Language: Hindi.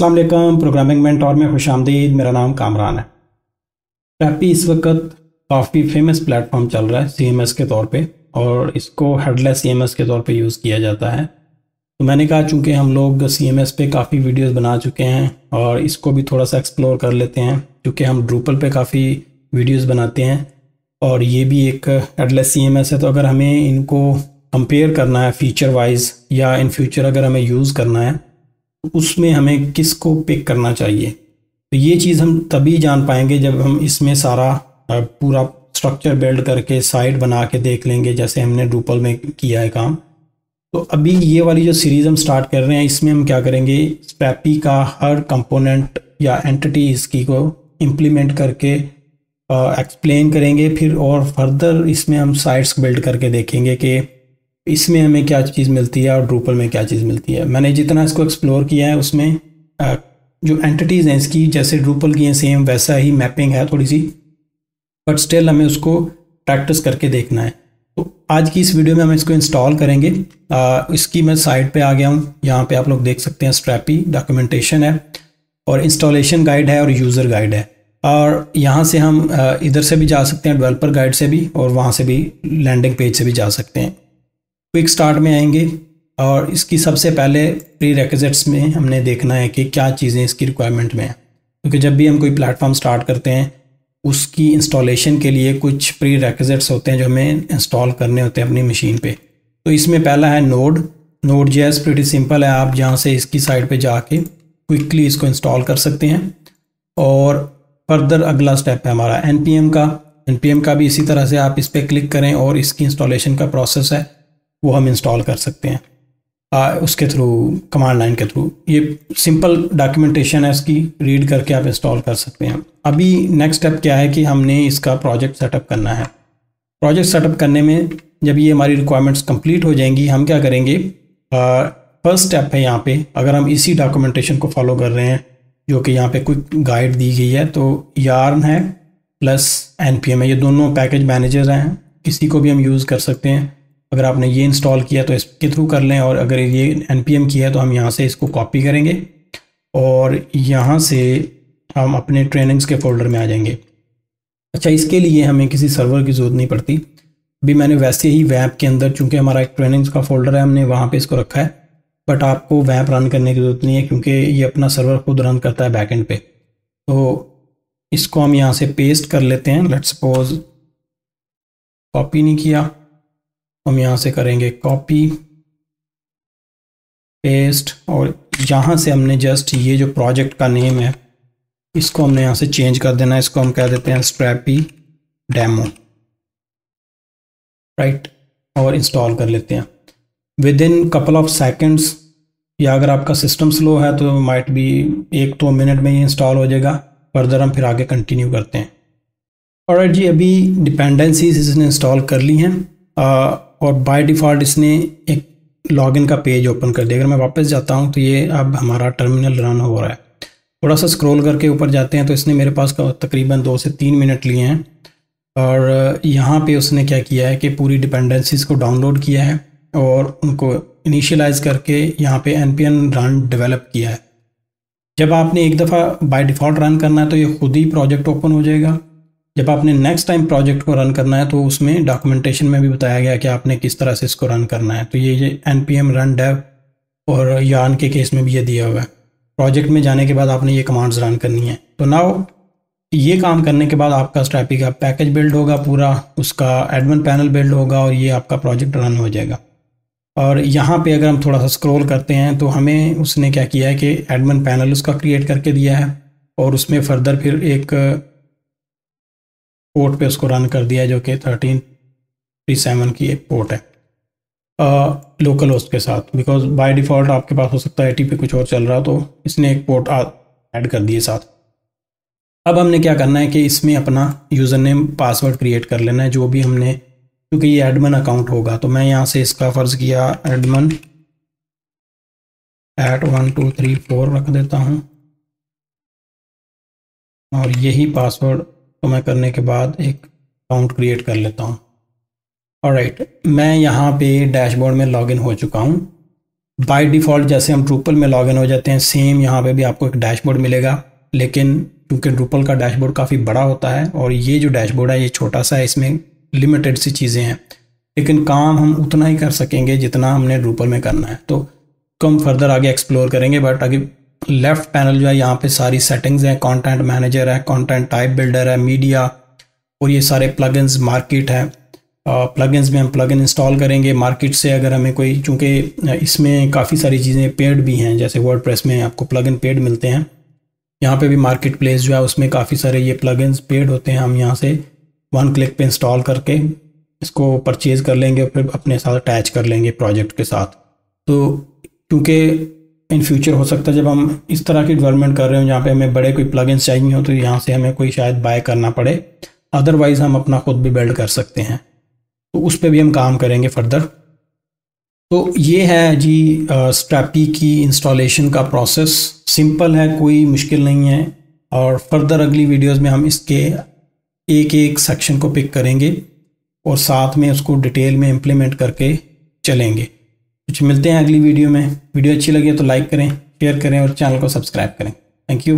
वालेकुम, प्रोग्रामिंग मेंटोर में खुश आमदीद, मेरा नाम कामरान है। ट्रैपी इस वक्त काफ़ी फ़ेमस प्लेटफॉर्म चल रहा है सीएमएस के तौर पे, और इसको हेडलेस सीएमएस के तौर पे यूज़ किया जाता है। तो मैंने कहा, चूँकि हम लोग सी एम पे काफ़ी वीडियोस बना चुके हैं, और इसको भी थोड़ा सा एक्सप्लोर कर लेते हैं, क्योंकि हम ड्रूपल पे काफ़ी वीडियोस बनाते हैं, और ये भी एक हेडलेस सी एम है। तो अगर हमें इनको कंपेयर करना है फीचर वाइज या इन फ्यूचर अगर हमें यूज़ करना है उसमें हमें किसको पिक करना चाहिए? तो ये चीज़ हम तभी जान पाएँगे जब हम इसमें सारा पूरा स्ट्रक्चर बिल्ड करके साइड बना के देख लेंगे, जैसे हमने ड्रूपल में किया है काम। तो अभी ये वाली जो सीरीज़ हम स्टार्ट कर रहे हैं, इसमें हम क्या करेंगे? स्पैपी का हर कंपोनेंट या एंटिटी इसकी को इम्प्लीमेंट करके एक्सप्लेन करेंगे, फिर और फर्दर इसमें हम साइट्स बिल्ड करके देखेंगे कि इसमें हमें क्या चीज़ मिलती है और ड्रूपल में क्या चीज़ मिलती है। मैंने जितना इसको एक्सप्लोर किया है उसमें जो एंटिटीज़ हैं इसकी जैसे ड्रूपल की हैं सेम वैसा ही मैपिंग है थोड़ी सी बट स्टिल हमें उसको प्रैक्टिस करके देखना है। तो आज की इस वीडियो में हम इसको इंस्टॉल करेंगे। आ, इसकी मैं साइट पे आ गया हूँ। यहाँ पे आप लोग देख सकते हैं स्ट्रैपी डॉक्यूमेंटेशन है और इंस्टॉलेशन गाइड है और यूज़र गाइड है। और यहाँ से हम इधर से भी जा सकते हैं डेवलपर गाइड से भी और वहाँ से भी लैंडिंग पेज से भी जा सकते हैं। क्विक स्टार्ट में आएँगे और इसकी सबसे पहले प्री रेकजेट्स में हमने देखना है कि क्या चीज़ें इसकी रिक्वायरमेंट में हैं। क्योंकि जब भी हम कोई प्लेटफॉर्म स्टार्ट करते हैं, उसकी इंस्टॉलेशन के लिए कुछ प्री रेकजेट्स होते हैं जो हमें इंस्टॉल करने होते हैं अपनी मशीन पे। तो इसमें पहला है node node JS pretty simple है। आप जहाँ से इसकी साइड पे जाके क्विकली इसको इंस्टॉल कर सकते हैं। और फर्दर अगला स्टेप है हमारा एनपीएम का। एनपीएम का भी इसी तरह से आप इस पर क्लिक करें और इसकी इंस्टॉलेशन का प्रोसेस है। वो हम इंस्टॉल कर सकते हैं। आ, उसके थ्रू कमांड लाइन के थ्रू ये सिंपल डॉक्यूमेंटेशन है इसकी रीड करके आप इंस्टॉल कर सकते हैं। अभी नेक्स्ट स्टेप क्या है कि हमने इसका प्रोजेक्ट सेटअप करना है। प्रोजेक्ट सेटअप करने में जब ये हमारी रिक्वायरमेंट्स कंप्लीट हो जाएँगी हम क्या करेंगे? फ़र्स्ट स्टेप है यहाँ पे अगर हम इसी डॉक्यूमेंटेशन को फॉलो कर रहे हैं जो कि यहाँ पे कोई गाइड दी गई है तो यार्न है प्लस एन पी एम है। ये दोनों पैकेज मैनेजर हैं किसी को भी हम यूज़ कर सकते हैं। अगर आपने ये इंस्टॉल किया तो इसके थ्रू कर लें और अगर ये एनपीएम किया है तो हम यहाँ से इसको कॉपी करेंगे और यहाँ से हम अपने ट्रेनिंग्स के फोल्डर में आ जाएँगे। अच्छा इसके लिए हमें किसी सर्वर की ज़रूरत नहीं पड़ती। अभी मैंने वैसे ही वैप के अंदर, चूँकि हमारा एक ट्रेनिंग्स का फोल्डर है, हमने वहाँ पे इसको रखा है। बट आपको वैप रन करने की ज़रूरत नहीं है, क्योंकि ये अपना सर्वर खुद रन करता है बैकेंड पे। तो इसको हम यहाँ से पेस्ट कर लेते हैं। लेट सपोज़ कॉपी नहीं किया। हम यहाँ से करेंगे कॉपी पेस्ट और यहाँ से हमने जस्ट ये जो प्रोजेक्ट का नेम है, इसको हमने यहाँ से चेंज कर देना है। इसको हम कह देते हैं स्ट्रैपी डेमो राइट और इंस्टॉल कर लेते हैं। Within couple of seconds या अगर आपका सिस्टम स्लो है तो माइट भी एक दो मिनट में ही इंस्टॉल हो जाएगा। फर्दर हम फिर आगे कंटिन्यू करते हैं। और जी, अभी डिपेंडेंसीज इसने इंस्टॉल कर ली हैं। और बाय डिफ़ॉल्ट इसने एक लॉगिन का पेज ओपन कर दिया। अगर मैं वापस जाता हूँ तो ये अब हमारा टर्मिनल रन हो रहा है। थोड़ा सा स्क्रॉल करके ऊपर जाते हैं तो इसने मेरे पास तकरीबन दो से तीन मिनट लिए हैं। और यहाँ पे उसने क्या किया है कि पूरी डिपेंडेंसीज़ को डाउनलोड किया है और उनको इनिशियलाइज करके यहाँ पे N P M run develop किया है। जब आपने एक दफ़ा बाय डिफ़ॉल्ट रन करना है तो ये खुद ही प्रोजेक्ट ओपन हो जाएगा। जब आपने नेक्स्ट टाइम प्रोजेक्ट को रन करना है तो उसमें डॉक्यूमेंटेशन में भी बताया गया कि आपने किस तरह से इसको रन करना है। तो ये N P M run dev और यान के केस में भी ये दिया हुआ है। प्रोजेक्ट में जाने के बाद आपने ये कमांड्स रन करनी है। तो नाउ ये काम करने के बाद आपका स्ट्रैपी का पैकेज बिल्ड होगा पूरा, उसका एडमिन पैनल बिल्ड होगा और ये आपका प्रोजेक्ट रन हो जाएगा। और यहाँ पे अगर हम थोड़ा सा स्क्रॉल करते हैं तो हमें उसने क्या किया है कि एडमिन पैनल उसका क्रिएट करके दिया है और उसमें फर्दर फिर एक पोर्ट पे उसको रन कर दिया जो कि थर्टीन थ्री सेवन की एक पोर्ट है। लोकल होस्ट के साथ बिकॉज़ बाय डिफ़ॉल्ट आपके पास हो सकता है एटी पे कुछ और चल रहा तो इसने एक पोर्ट ऐड कर दिए साथ। अब हमने क्या करना है कि इसमें अपना यूज़र नेम पासवर्ड क्रिएट कर लेना है, जो भी हमने, क्योंकि ये एडमन अकाउंट होगा तो मैं यहाँ से इसका फ़र्ज़ किया admin at one two three four रख देता हूँ। और यही पासवर्ड तो मैं करने के बाद एक अकाउंट क्रिएट कर लेता हूँ। और राइट मैं यहाँ पे डैशबोर्ड में लॉगिन हो चुका हूँ। बाय डिफ़ॉल्ट जैसे हम ड्रूपल में लॉगिन हो जाते हैं सेम यहाँ पे भी आपको एक डैशबोर्ड मिलेगा। लेकिन क्योंकि ड्रूपल का डैशबोर्ड काफ़ी बड़ा होता है और ये जो डैशबोर्ड है, ये छोटा सा है, इसमें लिमिटेड सी चीज़ें हैं। लेकिन काम हम उतना ही कर सकेंगे जितना हमने ड्रूपल में करना है। तो कम फर्दर आगे एक्सप्लोर करेंगे बट आगे लेफ़्ट पैनल जो है, यहाँ पे सारी सेटिंग्स हैं कंटेंट मैनेजर है कंटेंट टाइप बिल्डर है मीडिया और ये सारे प्लगइन्स मार्केट है। प्लगइन्स में हम प्लगइन इंस्टॉल करेंगे। मार्केट से अगर हमें कोई, चूँकि इसमें काफ़ी सारी चीज़ें पेड भी हैं, जैसे वर्ड में आपको प्लगइन पेड मिलते हैं। यहाँ पे भी मार्केट प्लेस जो है, उसमें काफ़ी सारे ये प्लगइन्स पेड होते हैं। हम यहाँ से वन क्लिक पे इंस्टॉल करके इसको परचेज़ कर लेंगे और फिर अपने साथ अटैच कर लेंगे प्रोजेक्ट के साथ। तो क्योंकि इन फ्यूचर हो सकता है। जब हम इस तरह की डेवलपमेंट कर रहे हो, जहाँ पे हमें बड़े कोई प्लग प्लगइन्स चाहिए हो तो यहाँ से हमें कोई शायद बाय करना पड़े। अदरवाइज़ हम अपना खुद भी बिल्ड कर सकते हैं। तो उस पर भी हम काम करेंगे फर्दर तो ये है जी स्ट्रैपी की इंस्टॉलेशन का प्रोसेस सिंपल है, कोई मुश्किल नहीं है। और फर्दर अगली वीडियोस में हम इसके एक एक सेक्शन को पिक करेंगे और साथ में उसको डिटेल में इम्प्लीमेंट करके चलेंगे। कुछ मिलते हैं अगली वीडियो में। वीडियो अच्छी लगी तो लाइक करें शेयर करें और चैनल को सब्सक्राइब करें। Thank you